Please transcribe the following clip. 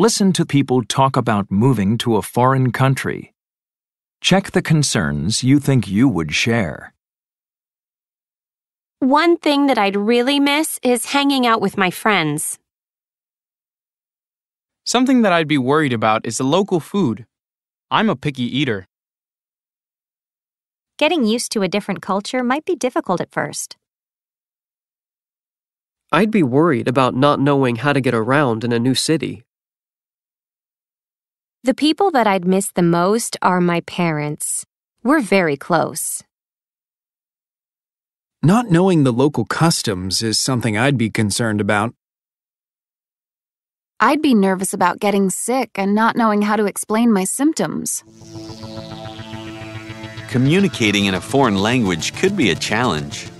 Listen to people talk about moving to a foreign country. Check the concerns you think you would share. One thing that I'd really miss is hanging out with my friends. Something that I'd be worried about is the local food. I'm a picky eater. Getting used to a different culture might be difficult at first. I'd be worried about not knowing how to get around in a new city. The people that I'd miss the most are my parents. We're very close. Not knowing the local customs is something I'd be concerned about. I'd be nervous about getting sick and not knowing how to explain my symptoms. Communicating in a foreign language could be a challenge.